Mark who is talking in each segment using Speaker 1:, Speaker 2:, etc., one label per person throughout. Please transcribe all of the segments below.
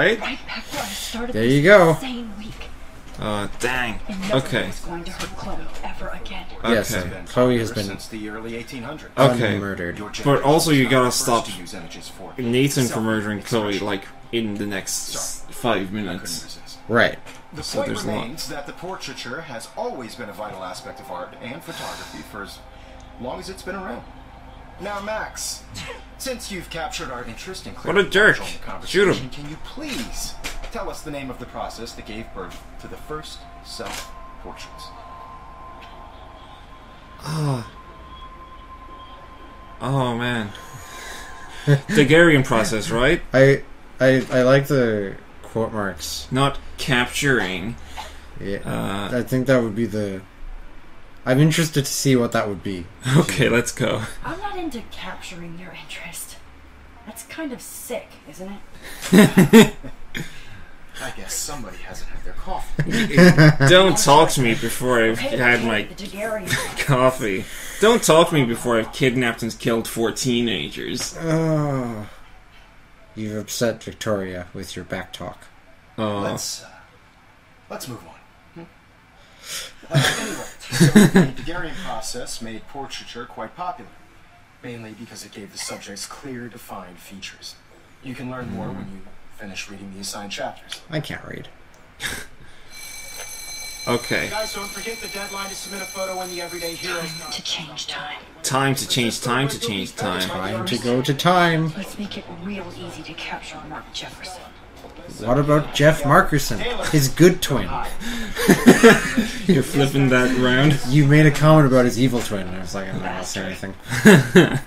Speaker 1: right?
Speaker 2: Right back where I started
Speaker 3: There you go.
Speaker 2: insane week.
Speaker 1: Uh, dang. Okay.
Speaker 2: was going to hurt Chloe ever again.
Speaker 3: Yes,
Speaker 1: Okay.
Speaker 4: Been
Speaker 3: Chloe has been
Speaker 4: since the early 1800s.
Speaker 1: Okay.
Speaker 3: murdered.
Speaker 4: Your
Speaker 1: But also you gotta
Speaker 4: generation's not the
Speaker 1: stop
Speaker 4: first to use for
Speaker 1: Nathan for murdering. Chloe, like, in the next five minutes.
Speaker 3: Right.
Speaker 4: The
Speaker 1: So
Speaker 4: point
Speaker 1: there's
Speaker 4: remains that the portraiture has always been a vital aspect of art and photography for as long as it's been around. Now, Max, since you've captured our interest in
Speaker 1: What a jerk.
Speaker 4: conversation,
Speaker 1: Shoot him.
Speaker 4: Can you please tell us the name of the process that gave birth to the first self-portraits?
Speaker 1: Oh man. Daguerrean process, right?
Speaker 3: I I I like the quote marks.
Speaker 1: Not capturing.
Speaker 3: Yeah.
Speaker 1: Uh,
Speaker 3: I think that would be the. I'm interested to see what that would be.
Speaker 1: okay, let's go.
Speaker 2: I'm not into capturing your interest. That's kind of sick, isn't it?
Speaker 4: I guess somebody hasn't had their coffee.
Speaker 1: Don't talk to me before I've
Speaker 2: Hey,
Speaker 1: had
Speaker 2: hey,
Speaker 1: my
Speaker 2: the Daguerrean process.
Speaker 1: coffee. Don't talk to me before I've kidnapped and killed four teenagers.
Speaker 3: Oh. You've upset Victoria with your back talk.
Speaker 1: Oh,
Speaker 4: Let's uh, let's move on. Hmm? Uh, anyway, so the Daguerrean process made portraiture quite popular, mainly because it gave the subjects clear, defined features. You can learn more when you finish reading the assigned chapters.
Speaker 3: I can't read.
Speaker 1: okay.
Speaker 4: Guys, don't forget the deadline to submit a photo in the Everyday Heroes.
Speaker 2: to change time.
Speaker 1: Time to change time to change time.
Speaker 3: Time to go to time.
Speaker 2: Let's make it real easy to capture Mark Jefferson.
Speaker 3: What about Jeff Markerson? His good twin.
Speaker 1: You're flipping that round.
Speaker 3: You made a comment about his evil twin. and I was like, I'm not gonna say anything.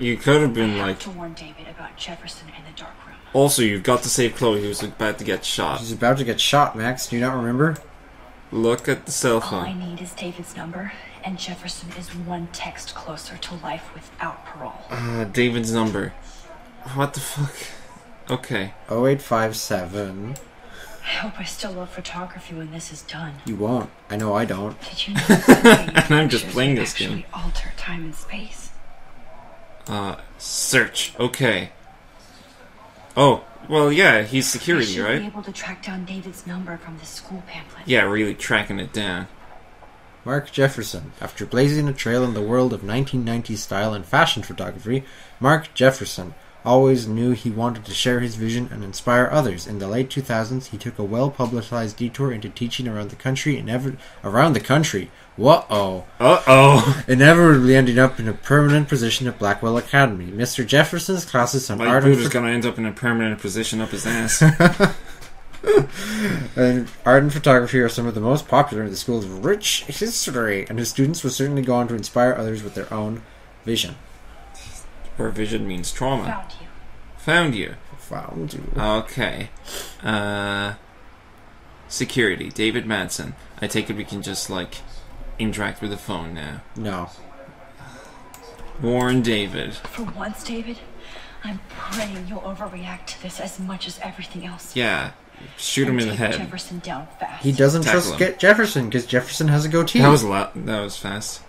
Speaker 1: You could have been like.
Speaker 2: to warn David about Jefferson in the dark room.
Speaker 1: Also, you've got to save Chloe, who's about to get shot.
Speaker 3: He's about to get shot, Max. Do you not remember?
Speaker 1: Look at the cell phone.
Speaker 2: All I need is David's number, and Jefferson is one text closer to life without parole.
Speaker 1: Uh, David's number. What the fuck? Okay.
Speaker 3: 0857.
Speaker 2: I hope I still love photography when this is done.
Speaker 3: You won't. I know I don't.
Speaker 2: Did you know that
Speaker 1: I'm just playing this
Speaker 2: actually
Speaker 1: game.
Speaker 2: alter time and space?
Speaker 1: Uh, search. Okay. Oh, well, yeah, he's
Speaker 2: I
Speaker 1: security,
Speaker 2: should
Speaker 1: right?
Speaker 2: be able to track down David's number from the school pamphlet.
Speaker 1: Yeah, really tracking it down.
Speaker 3: Mark Jefferson. After blazing a trail in the world of 1990s style and fashion photography, Mark Jefferson always knew he wanted to share his vision and inspire others. In the late 2000s, he took a well-publicized detour into teaching around the country and ever around the country. Whoa!
Speaker 1: Uh oh.
Speaker 3: Inevitably ending up in a permanent position at Blackwell Academy. Mr. Jefferson's classes on art
Speaker 1: boot
Speaker 3: and
Speaker 1: is
Speaker 3: pho-
Speaker 1: gonna end up in a permanent position up his ass.
Speaker 3: and art and photography are some of the most popular in the school's rich history, and his students will certainly go on to inspire others with their own vision.
Speaker 1: Where vision means trauma.
Speaker 2: Found you.
Speaker 1: Found you.
Speaker 3: Found you.
Speaker 1: Okay. Uh. Security. David Madsen. I take it we can just, like, interact with the phone now.
Speaker 3: No.
Speaker 1: Warn David.
Speaker 2: For once, David, I'm praying you'll overreact to this as much as everything else.
Speaker 1: Yeah. Shoot him in the
Speaker 2: take
Speaker 1: head.
Speaker 2: Jefferson down fast.
Speaker 3: He doesn't
Speaker 1: Tackle
Speaker 3: trust
Speaker 1: him.
Speaker 3: get Jefferson because Jefferson has a goatee.
Speaker 1: That was a lot. That was fast.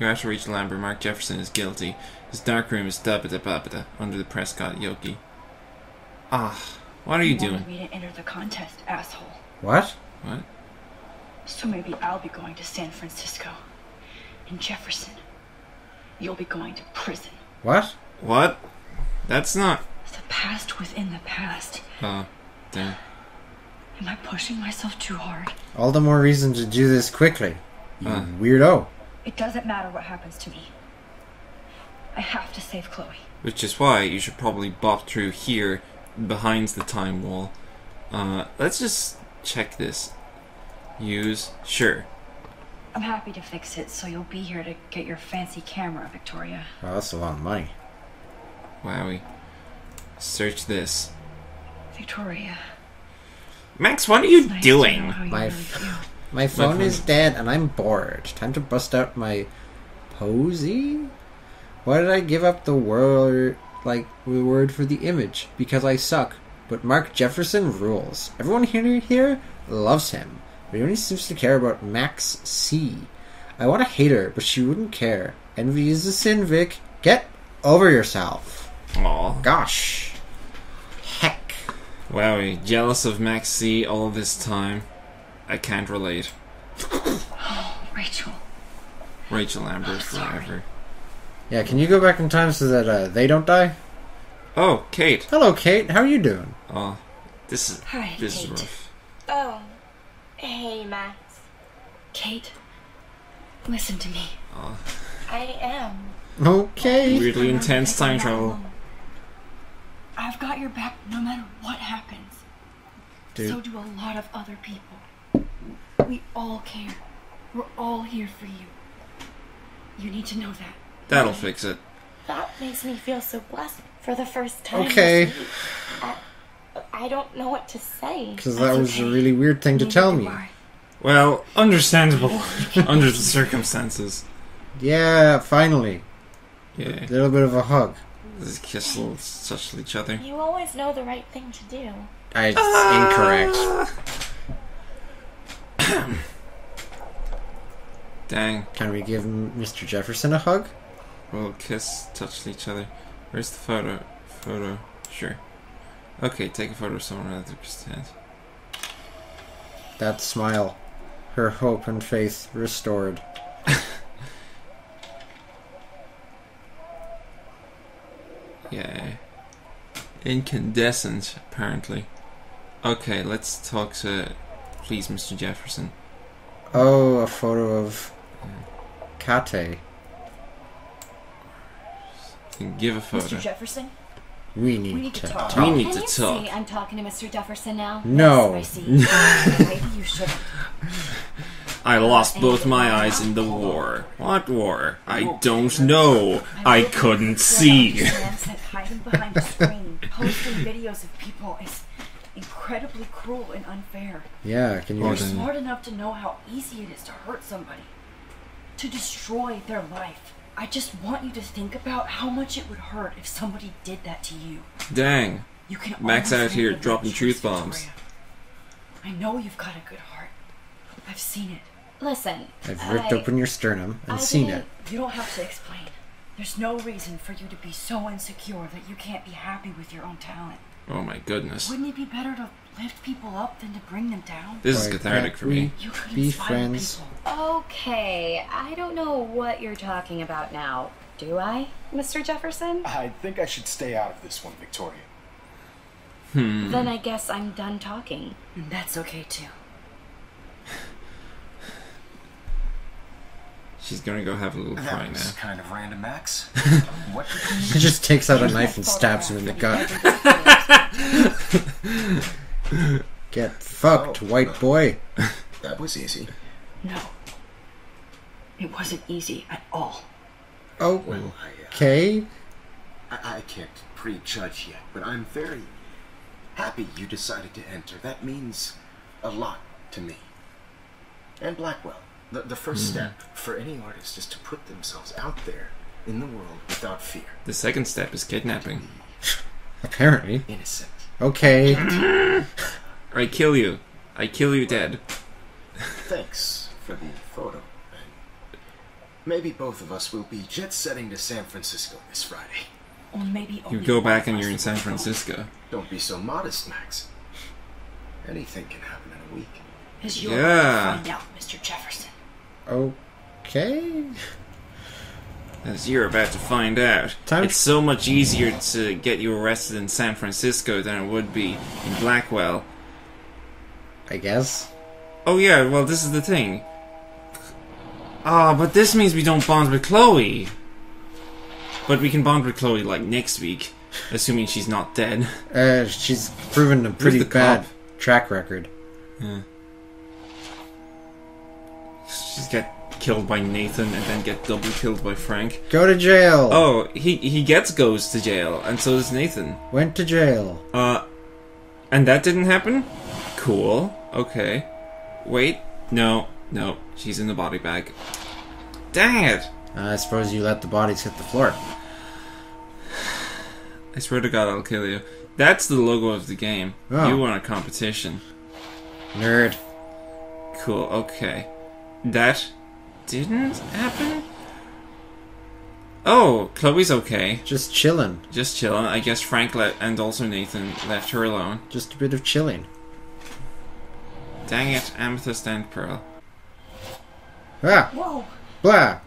Speaker 1: You have to reach Lambert. Mark Jefferson is guilty. His dark room is dabba dabba under the Prescott Yogi. Ah, what are you
Speaker 2: wanted
Speaker 1: doing?
Speaker 2: me to enter the contest, asshole.
Speaker 3: what?
Speaker 1: What?
Speaker 2: So maybe I'll be going to San Francisco. And Jefferson, you'll be going to prison.
Speaker 3: What?
Speaker 1: What? That's not.
Speaker 2: The past within the past.
Speaker 1: Oh, damn.
Speaker 2: Am I pushing myself too hard?
Speaker 3: All the more reason to do this quickly. You
Speaker 1: Uh.
Speaker 3: weirdo.
Speaker 2: It doesn't matter what happens to me. I have to save Chloe.
Speaker 1: Which is why you should probably bop through here, behind the time wall. Uh, let's just check this. Use. Sure.
Speaker 2: I'm happy to fix it, so you'll be here to get your fancy camera, Victoria.
Speaker 3: Wow, that's a lot of money.
Speaker 1: Wowie. Search this.
Speaker 2: Victoria.
Speaker 1: Max, what are you
Speaker 2: nice
Speaker 1: doing?
Speaker 2: how you
Speaker 3: My
Speaker 2: really
Speaker 3: f-
Speaker 2: feel.
Speaker 3: My phone
Speaker 1: phone-
Speaker 3: is dead and I'm bored. Time to bust out my posy. Why did I give up the word like the word for the image? Because I suck. But Mark Jefferson rules. Everyone here here loves him. But he only seems to care about Max C. I want to hate her, but she wouldn't care. Envy is a sin, Vic. Get over yourself.
Speaker 1: Aw.
Speaker 3: Gosh.
Speaker 1: Wowie, jealous of Max C all this time. I can't relate.
Speaker 2: Oh, Rachel.
Speaker 1: Rachel Amber
Speaker 2: I'm
Speaker 1: forever.
Speaker 3: Yeah, can you go back in time so that uh, they don't die?
Speaker 1: Oh, Kate.
Speaker 3: Hello, Kate. How are you doing?
Speaker 1: Oh, this is
Speaker 2: Hi,
Speaker 1: this is
Speaker 2: Kate.
Speaker 1: rough.
Speaker 5: Oh. Hey, Max.
Speaker 2: Kate, listen to me.
Speaker 1: Oh,
Speaker 5: I am.
Speaker 3: Okay.
Speaker 1: weirdly
Speaker 2: Remember
Speaker 1: intense time travel.
Speaker 2: I've got your back no matter what happens.
Speaker 3: Dude.
Speaker 2: So do a lot of other people. We all care. We're all here for you. You need to know that.
Speaker 1: That'll fix it.
Speaker 5: That makes me feel so blessed for the first time.
Speaker 3: Okay.
Speaker 5: I, I don't know what to say.
Speaker 3: Because that was a really weird thing to
Speaker 2: Neither
Speaker 3: tell me.
Speaker 2: I.
Speaker 1: Well, understandable under the circumstances.
Speaker 3: Yeah, finally.
Speaker 1: Yeah,
Speaker 3: A little bit of a hug.
Speaker 1: just kiss, little touch each other.
Speaker 5: You always know the right thing to do.
Speaker 3: I, incorrect. Ah.
Speaker 1: Dang.
Speaker 3: Can we give Mr. Jefferson a hug?
Speaker 1: We'll kiss, touch each other. Where's the photo? Photo. Sure. Okay, take a photo of someone rather than Christian.
Speaker 3: That smile. Her hope and faith restored.
Speaker 1: Yeah. Incandescent, apparently. Okay, let's talk to, please, Mr. Jefferson.
Speaker 3: Oh, a photo of Kate.
Speaker 1: Give a photo. Mr.
Speaker 6: Jefferson?
Speaker 3: We need,
Speaker 2: We need to
Speaker 3: to
Speaker 2: talk.
Speaker 1: We need
Speaker 6: Can
Speaker 1: to
Speaker 6: you
Speaker 1: talk.
Speaker 6: see I'm talking to Mr. Jefferson now?
Speaker 3: No.
Speaker 6: Yes, I see. Maybe you shouldn't.
Speaker 1: I lost both my eyes in the war. What war? I don't know. I couldn't see.
Speaker 2: understand that hiding behind a screen, posting videos of people is incredibly cruel and unfair.
Speaker 3: Yeah, can you?
Speaker 2: You're
Speaker 1: then-
Speaker 2: smart enough to know how easy it is to hurt somebody, to destroy their life. I just want you to think about how much it would hurt if somebody did that to you.
Speaker 1: Dang.
Speaker 2: You can
Speaker 1: Max out here dropping truth bombs.
Speaker 2: I know you've got a good heart. I've seen it.
Speaker 6: Listen.
Speaker 3: I've ripped
Speaker 6: I-
Speaker 3: open your sternum and
Speaker 6: I
Speaker 3: seen it.
Speaker 2: You don't have to explain. There's no reason for you to be so insecure that you can't be happy with your own talent.
Speaker 1: Oh my goodness.
Speaker 2: Wouldn't it be better to lift people up than to bring them down?
Speaker 1: This is cathartic for me.
Speaker 2: You could
Speaker 3: Be friends.
Speaker 2: people.
Speaker 6: Okay, I don't know what you're talking about now. Do I, Mr. Jefferson?
Speaker 4: I think I should stay out of this one, Victoria.
Speaker 1: Hmm.
Speaker 6: Then I guess I'm done talking.
Speaker 2: And that's okay too.
Speaker 1: She's gonna go have a little cry
Speaker 4: That was
Speaker 1: now.
Speaker 4: kind of random, Max. what did you
Speaker 3: He just takes out a knife and stabs him in the gut. Get fucked,
Speaker 4: Oh.
Speaker 3: white boy.
Speaker 4: That was easy.
Speaker 2: No. It wasn't easy at all.
Speaker 3: Oh,
Speaker 4: Well, I, uh,
Speaker 3: okay.
Speaker 4: I, I can't prejudge yet, but I'm very happy you decided to enter. That means a lot to me. And Blackwell. The, the 1st step for any artist is to put themselves out there in the world without fear.
Speaker 1: The second step is kidnapping.
Speaker 3: Apparently.
Speaker 4: Innocent.
Speaker 3: Okay.
Speaker 1: I kill you. I kill you dead.
Speaker 4: Thanks for the photo. And maybe both of us will be jet setting to San Francisco this Friday.
Speaker 2: Or maybe
Speaker 1: You go back and you're in San. Francisco.
Speaker 4: Don't be so modest, Max. Anything can happen in a week.
Speaker 2: As you're
Speaker 1: Yeah.
Speaker 2: find out, Mr. Jefferson.
Speaker 3: Okay.
Speaker 1: As you're about to find out,
Speaker 3: Time-
Speaker 1: it's so much easier to get you arrested in San Francisco than it would be in Blackwell.
Speaker 3: I guess.
Speaker 1: Oh yeah, well this is the thing. Ah, but this means we don't bond with Chloe. But we can bond with Chloe like next week, assuming she's not dead.
Speaker 3: Uh, she's proven a pretty bad
Speaker 1: cop?
Speaker 3: track record.
Speaker 1: She's get killed by Nathan and then get double killed by Frank.
Speaker 3: Go to jail.
Speaker 1: Oh, he he gets goes to jail, and so does Nathan.
Speaker 3: Went to jail.
Speaker 1: Uh, and that didn't happen? Cool. Okay. Wait. No. No. She's in the body bag. Dang it!
Speaker 3: I suppose you let the bodies hit the floor.
Speaker 1: I swear to God, I'll kill you. That's the logo of the game.
Speaker 3: Oh.
Speaker 1: You won a competition.
Speaker 3: Nerd.
Speaker 1: Cool. Okay. That didn't happen. Oh, Chloe's okay.
Speaker 3: Just chilling.
Speaker 1: Just chilling. I guess Frank le- and also Nathan left her alone.
Speaker 3: Just a bit of chilling.
Speaker 1: Dang it, Amethyst and Pearl.
Speaker 3: Ah,
Speaker 2: Whoa!
Speaker 3: blah.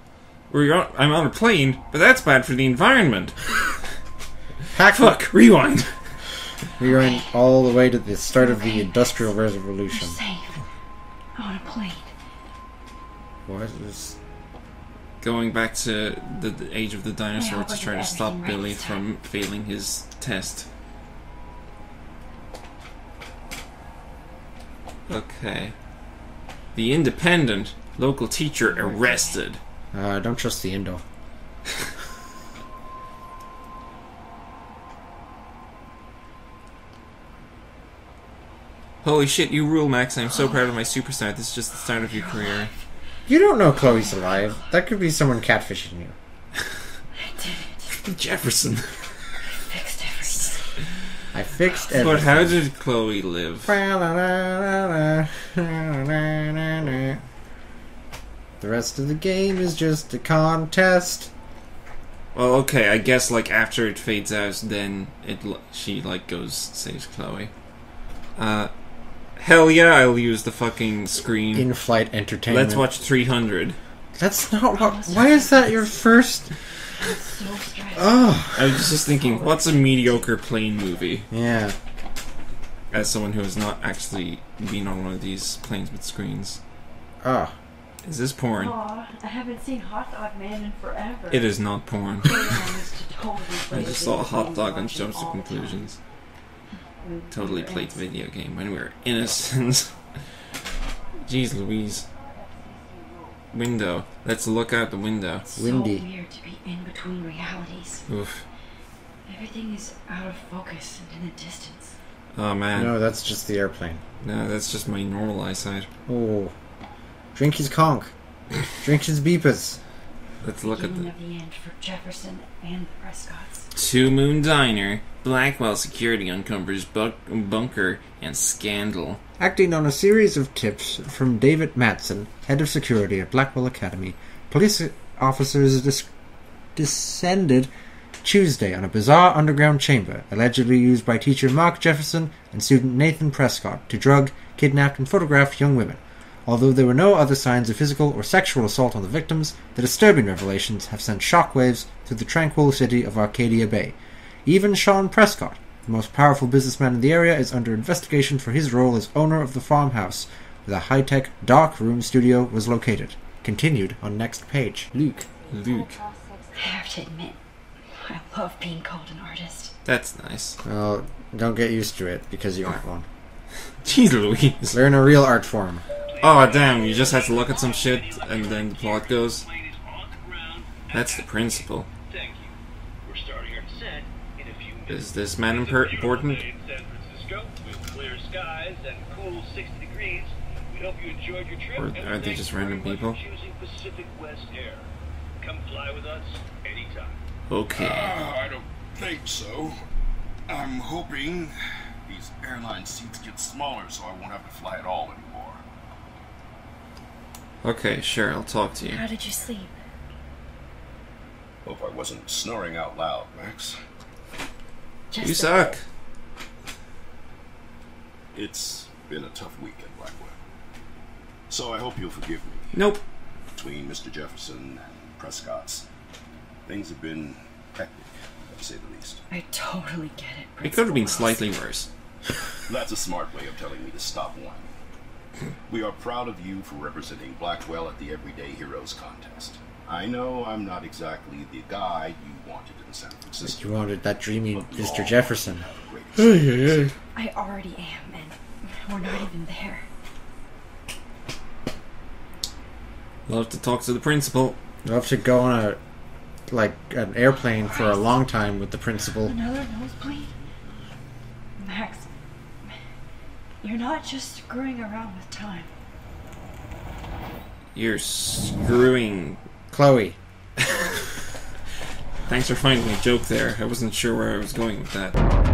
Speaker 1: We're on, I'm on a plane, but that's bad for the environment.
Speaker 3: Hack.
Speaker 1: Fuck, rewind.
Speaker 3: We're all the way to the start of the Industrial Revolution.
Speaker 2: Safe. On a plane.
Speaker 3: What is
Speaker 1: Going back to the, the age of the dinosaur to try to stop
Speaker 2: everything right
Speaker 1: Billy
Speaker 2: this
Speaker 1: from failing his test. Okay. The Independent local teacher arrested.
Speaker 3: Uh, don't trust the Indo.
Speaker 1: Holy shit, you rule, Max. I'm so proud of my superstar. This is just the start of your career.
Speaker 3: You don't know Chloe's alive. That could be someone catfishing you.
Speaker 2: I did it.
Speaker 1: Jefferson.
Speaker 2: Fixed everything.
Speaker 3: I fixed
Speaker 1: But how did Chloe live?
Speaker 3: The rest of the game is just a contest.
Speaker 1: Well, okay, I guess like after it fades out, then it she like goes saves Chloe. Uh, hell yeah, I'll use the fucking screen.
Speaker 3: In-flight entertainment.
Speaker 1: Let's watch 300.
Speaker 3: That's not what. Why is that your first? Oh,
Speaker 1: I was just thinking, what's a mediocre plane movie?
Speaker 3: yeah.
Speaker 1: As someone who has not actually been on one of these planes with screens,
Speaker 3: Oh,
Speaker 1: is this porn?
Speaker 2: Aw, I haven't seen Hot Dog Man in forever.
Speaker 1: It is not porn. I
Speaker 2: I
Speaker 1: just saw a hot dog and jumped to conclusions. Totally played the video game when we were innocent. Jeez Louise. Window. Let's look out the window.
Speaker 3: Windy.
Speaker 2: So weird to be in between realities.
Speaker 1: Oof.
Speaker 2: Everything is out of focus and in the distance.
Speaker 1: Oh man.
Speaker 3: no, that's just the airplane.
Speaker 1: No, that's just my normal eyesight.
Speaker 3: Oh, drink his conch. Drink his beepers.
Speaker 1: Let's look at
Speaker 2: Beginning
Speaker 1: the
Speaker 2: of the end for Jefferson and the Prescotts.
Speaker 1: Two Moon Diner. Blackwell security uncovers bu- bunker and scandal.
Speaker 3: Acting on a series of tips from David Madsen, head of security at Blackwell Academy, police officers dis- descended Tuesday on a bizarre underground chamber allegedly used by teacher Mark Jefferson and student Nathan Prescott to drug, kidnap, and photograph young women. Although there were no other signs of physical or sexual assault on the victims, the disturbing revelations have sent shockwaves through the tranquil city of Arcadia Bay. Even Sean Prescott, the most powerful businessman in the area, is under investigation for his role as owner of the farmhouse where the high-tech dark room studio was located. Continued on next page. Luke.
Speaker 1: Luke.
Speaker 2: I have to admit, I love being called an artist.
Speaker 1: That's nice.
Speaker 3: Well, don't get used to it because you aren't oh. one.
Speaker 1: Jeez Louise.
Speaker 3: Learn a real art form.
Speaker 1: Oh damn, you just have to look at some shit and then the plot goes. That's the principle. Is this man important?
Speaker 7: In San Francisco, with clear skies and cool 60 degrees. We hope you enjoyed your trip.
Speaker 1: Or are they just random people? Okay.
Speaker 8: Uh, I don't think so. I'm hoping these airline seats get smaller so I won't have to fly at all anymore.
Speaker 1: Okay, sure, I'll talk to you.
Speaker 2: How did you sleep?
Speaker 8: Hope I wasn't snoring out loud, Max.
Speaker 2: Just
Speaker 1: You suck.
Speaker 2: bit.
Speaker 8: It's been a tough week at Blackwell. So I hope you'll forgive me.
Speaker 1: Nope.
Speaker 8: Between Mr. Jefferson and Prescott's, things have been hectic, to say the least.
Speaker 2: I totally get it.
Speaker 1: It could have been slightly worse.
Speaker 8: That's a smart way of telling me to stop whining. We are proud of you for representing Blackwell at the Everyday Heroes contest. I know I'm not exactly the guy you wanted in San Francisco.
Speaker 3: You wanted that dreamy
Speaker 8: but we all
Speaker 3: Mr. Jefferson.
Speaker 8: have a great
Speaker 2: I already am, and we're not even there.
Speaker 1: Love to talk to the principal.
Speaker 3: Love to go on a like an airplane for a long time with the principal.
Speaker 2: Another nosebleed? Max, you're not just screwing around with time.
Speaker 1: You're screwing.
Speaker 3: Chloe.
Speaker 1: Thanks for finding a joke there. I wasn't sure where I was going with that.